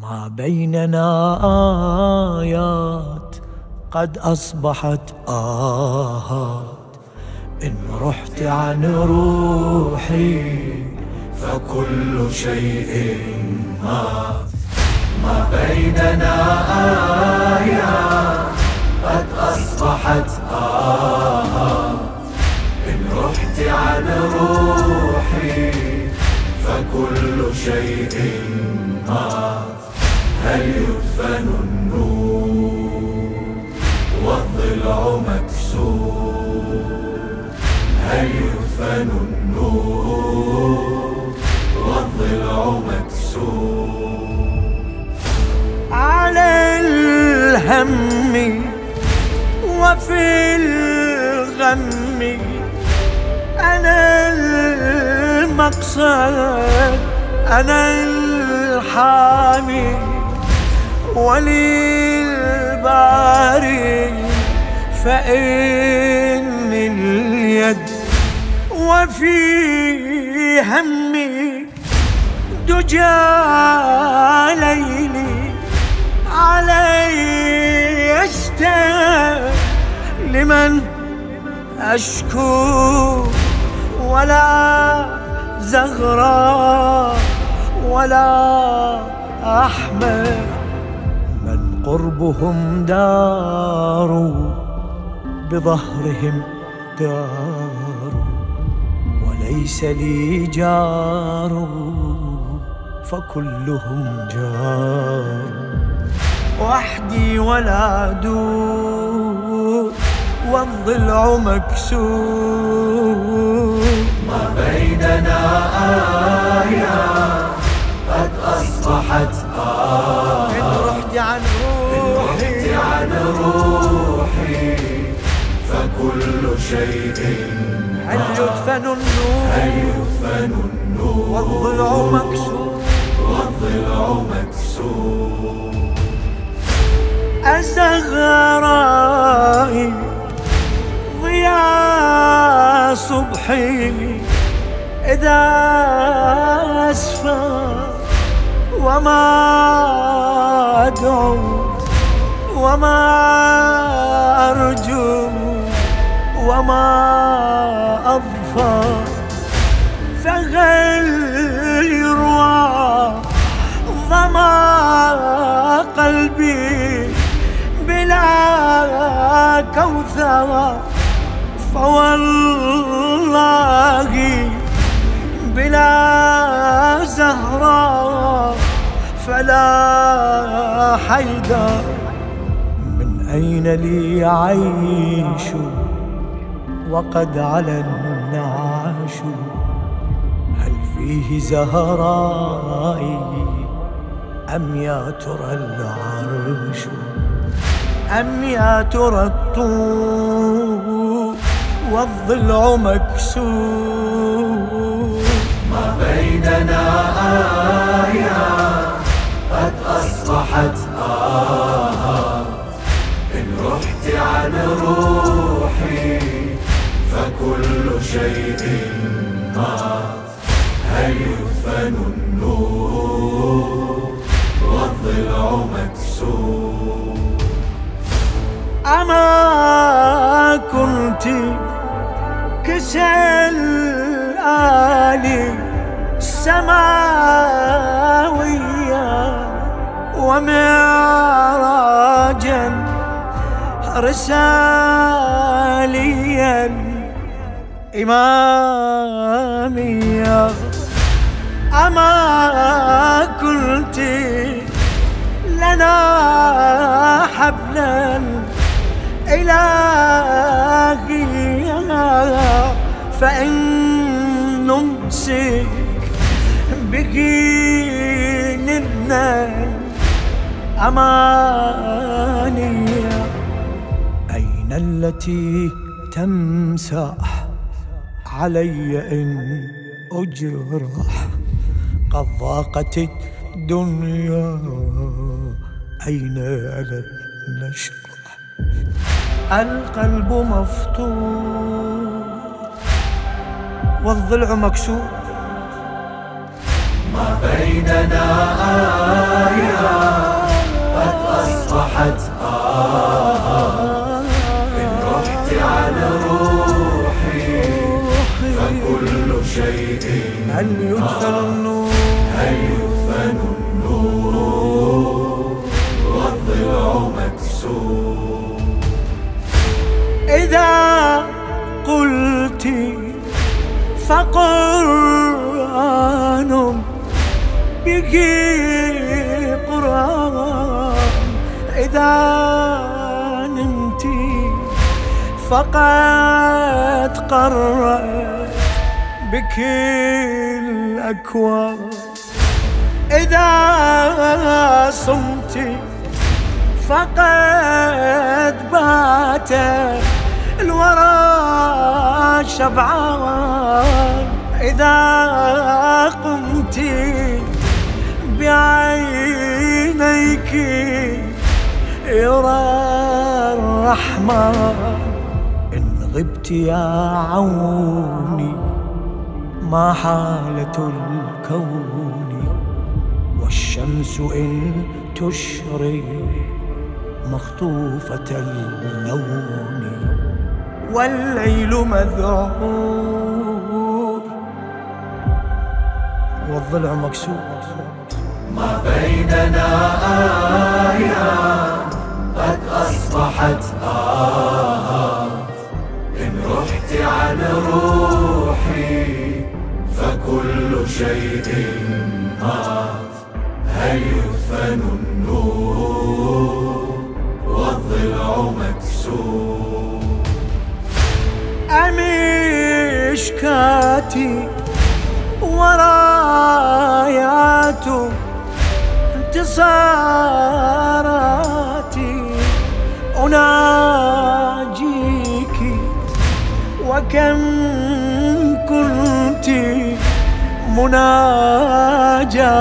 ما بيننا آيات قد أصبحت آهات. إن رحت عن روحي فكل شيء مات. ما بيننا آيات قد أصبحت آهات. إن رحت عن روحي فكل شيء مات. هل يدفن النور والضلع مكسور. هل يدفن النور والضلع مكسور. على الهم وفي الغم أنا المقصد أنا الحامي. ولي الباري فإن اليد وفي همي دجى ليلي علي اشتاق لمن أشكو ولا زغرا ولا أحمد. قربهم دار بظهرهم دار وليس لي جار فكلهم جار وحدي ولا دور والضلع مكسور ما بيننا آيات قد أصبحت آه فكل شيء. هل يدفن النور؟ هل يدفن النور؟ والضلع مكسور. والضلع مكسور. أزغرائي ضياء صبحي إذا أسفر وما أدعو وما أرجو. وما فهل يروى ظما قلبي بلا كوثر. فوالله بلا زهراء فلا حيدر. من أين لي عيش؟ وقد على النعاش. هل فيه زهرائي أم يا ترى العرش؟ أم يا ترى الطور والضلع مكسور؟ ما بيننا آيات قد أصبحت آهات إن رحت عن روحي فكل شيء مات هل يدفن النور والضلع مكسور. أما كنت كسل آلي سماوية ومعراجا رساليا إماميا أما كنت لنا حبلا إلهي فإن نمسك به نبنى أمانية. أين التي تمسح؟ علي إن أجرح قد ضاقت الدنيا أين على نشرح؟ القلب مفتوح والضلع مكسور. ما ما بيننا آية قد أصبحت آه هل يدفن النور. هل يدفن النور. والضلع مكسور. إذا قلت فقرآن به قرآن. إذا نمت فقد قرأت بك الأكوان. إذا صمت فقد بات الورى شبعان. إذا قمت بعينيك يرى الرحمن. إن غبت يا عوني ما حالة الكون والشمس إن تشرق مخطوفة اللون والليل مذعور والضلع مكسور. ما بيننا آية قد أصبحت آه إن رحت عن روحي فكل شيء مات هل يدفن النور والضلع مكسور. أمشكاتي ورايات انتصاراتي أناجيك وكم كنت مناجاتي.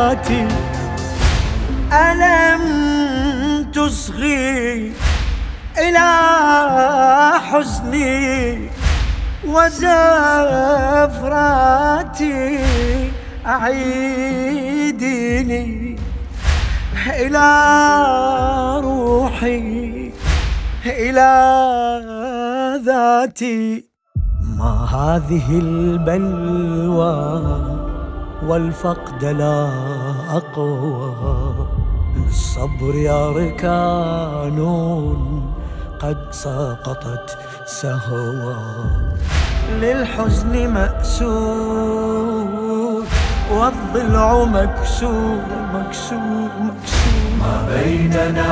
ألم تصغي إلى حزني وزفراتي؟ أعيديني إلى روحي إلى ذاتي. ما هذه البلوى والفقد لا أقوى. للصبر أركان قد سقطت سهوا للحزن مأسور والضلع مكسور مكسور مكسور. ما بيننا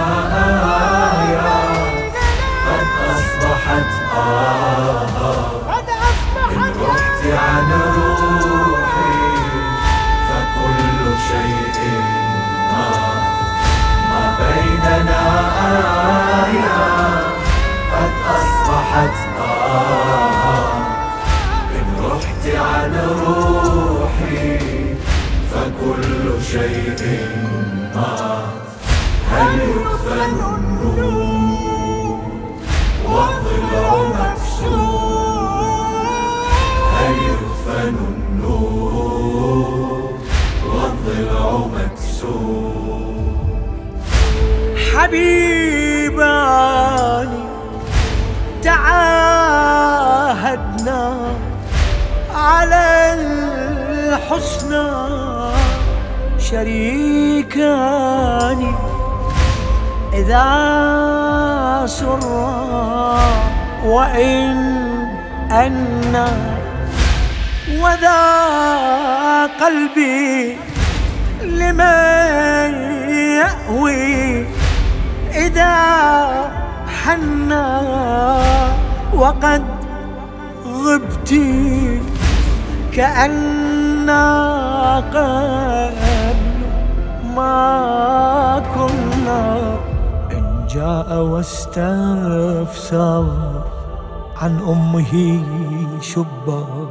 آية قد أصبحت آه. إن رحت عن قد أصبحت آه إن رحت عن روحي فكل شيء مات هل يدفن النور والضلع مكسور هل يدفن النور والضلع مكسور حبيباني شريكان إذا سرا وإن أنا وذا قلبي لمن يأوي. إذا حنا وقد غبت كأننا قبل ما كنا إن جاء واستفسر عن أمه شبار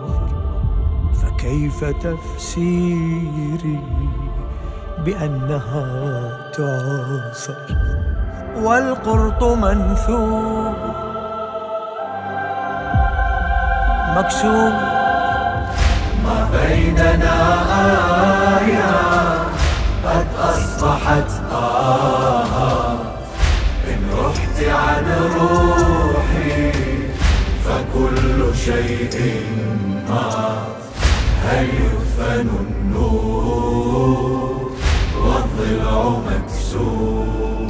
فكيف تفسيري بأنها تعصر والقرط منثور. ما بيننا آيات. أصبحت آهات إن رحت عن روحي فكل شيء مات هل يدفن النور والضلع مكسور.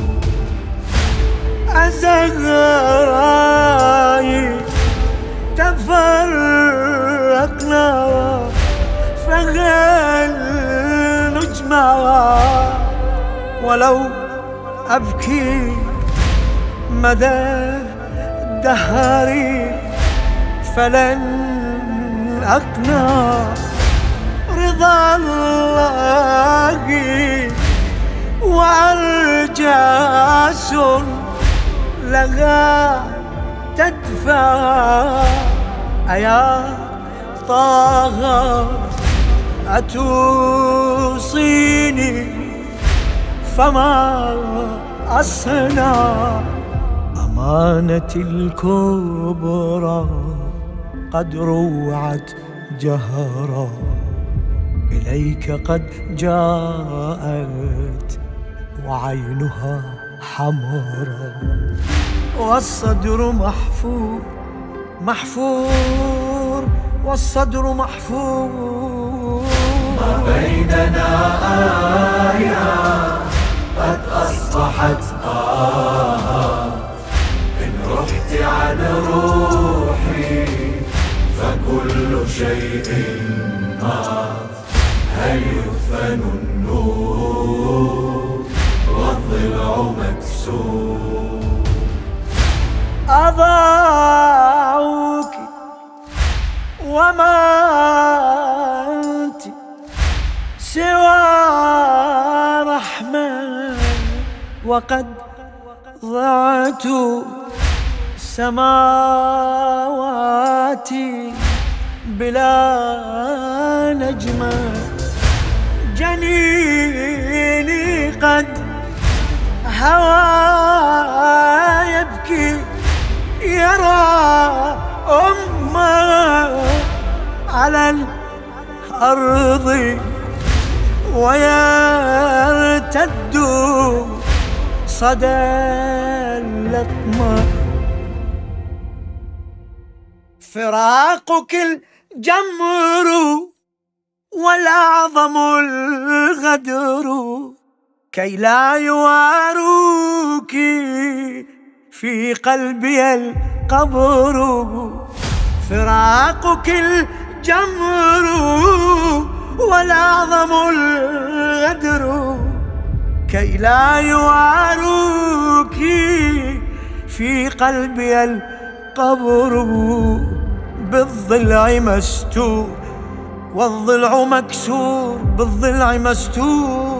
أزغراي تفرقنا فهل نجمع. ولو أبكي مدى دهري فلن أقنع رضا الله وأرجاس لها تدفع. أيا طه أتوصيني؟ فما أصنع أمانتي الكبرى قد روعت جهرا. إليك قد جاءت وعينها حمرا. والصدر محفور محفور. والصدر محفور. ما بيننا آيات قد أصبحت آهات إن رحت عن روحي فكل شيء مات هل يدفن النور والضلع مكسور؟ أضاعوك وما وقد ضعت سماواتي بلا نجمة جنيني قد هوى يبكي يرى أمة على الأرض ويرتد. صدى اللطمة فراقك الجمر والأعظم الغدر. كي لا يواروك في قلبي القبر. فراقك الجمر والأعظم الغدر. كي لا يواروك في قلبي القبر بالضلع مستور والضلع مكسور بالضلع مستور.